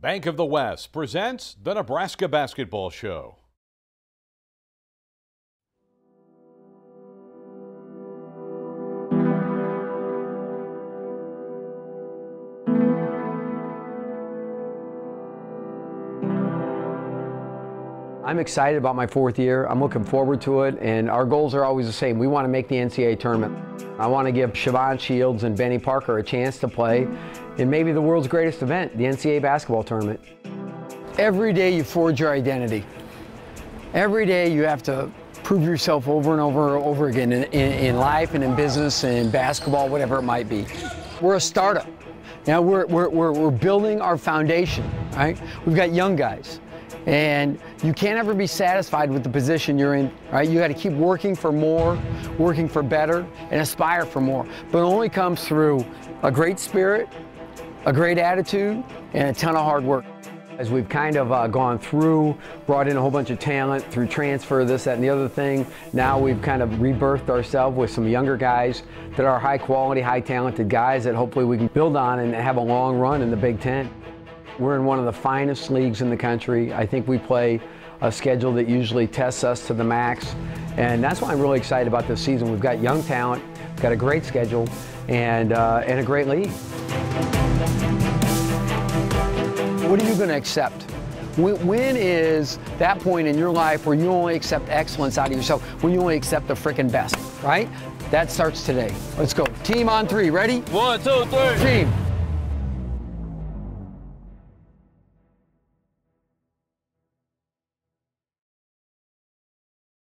Bank of the West presents the Nebraska Basketball Show. I'm excited about my fourth year. I'm looking forward to it, and our goals are always the same. We want to make the NCAA tournament. I want to give Shavon Shields and Benny Parker a chance to play in maybe the world's greatest event, the NCAA basketball tournament. Every day you forge your identity. Every day you have to prove yourself over and over and over again in, in, in life and in business and in basketball, whatever it might be. We're a startup. Now we're, we're, we're, we're building our foundation, right? We've got young guys. And you can't ever be satisfied with the position you're in, right? You got to keep working for more, working for better, and aspire for more. But it only comes through a great spirit, a great attitude, and a ton of hard work. As we've kind of uh, gone through, brought in a whole bunch of talent through transfer, this, that, and the other thing, now we've kind of rebirthed ourselves with some younger guys that are high quality, high talented guys that hopefully we can build on and have a long run in the Big Ten. We're in one of the finest leagues in the country. I think we play a schedule that usually tests us to the max. And that's why I'm really excited about this season. We've got young talent, we've got a great schedule, and, uh, and a great league. What are you going to accept? When is that point in your life where you only accept excellence out of yourself, when you only accept the freaking best, right? That starts today. Let's go. Team on three. Ready? One, two, three. Team.